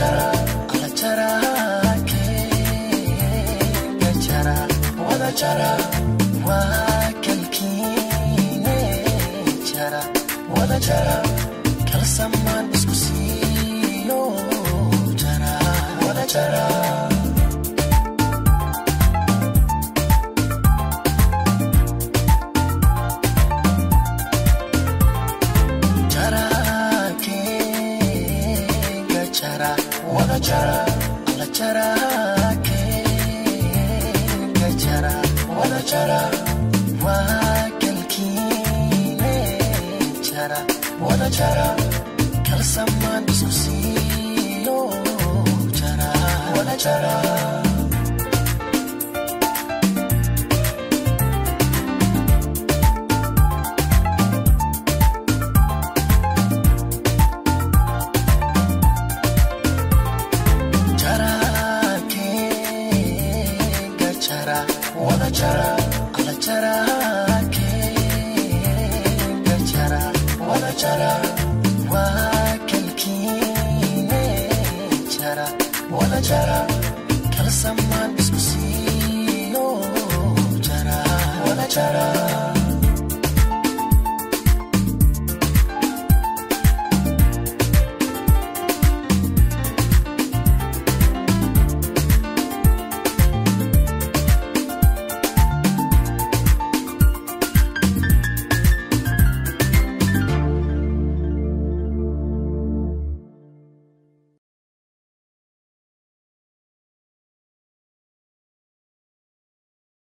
wada jara ala jara keenga jara wada jara waagalkiine jara wada jara jara kalsamaan isku siiyo jara wada jara jara chara wakilkine chara wala chara kalsamman biskusi no chara wala chara.